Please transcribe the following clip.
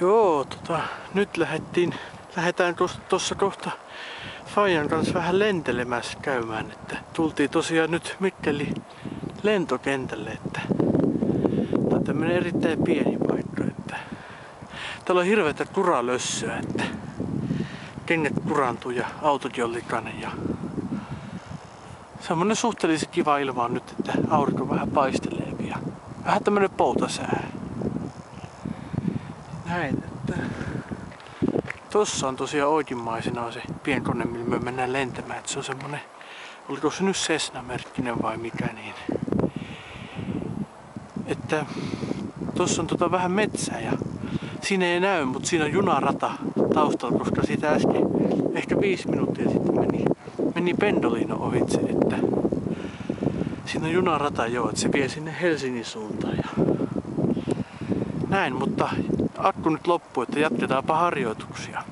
Joo, tota, nyt lähdettiin, lähdetään tuossa kohta Fajan kanssa vähän lentelemässä käymään. Että tultiin tosiaan nyt Mikkeli lentokentälle, että tämä on tämmönen erittäin pieni paikka. Että täällä on hirveätä kuralössöä, että kengät kurantuu ja autot jollikainen ja semmonen suhteellisen kiva ilma on nyt, että aurinko vähän paistelee ja vähän tämmönen poutasää. Näin, että tossa on tosiaan oikeimmaisena se pienkone, millä me mennään lentämään. Että se on semmonen, oliko se nyt Cessna-merkkinen vai mikä niin. Että tossa on tota vähän metsää ja siinä ei näy, mutta siinä on junarata taustalla, koska siitä äsken ehkä viisi minuuttia sitten meni, meni Pendolino ohitse, että siinä on junarata jo, että se vie sinne Helsingin suuntaan. Ja näin, mutta akku nyt loppuu, että jatketaanpa harjoituksia.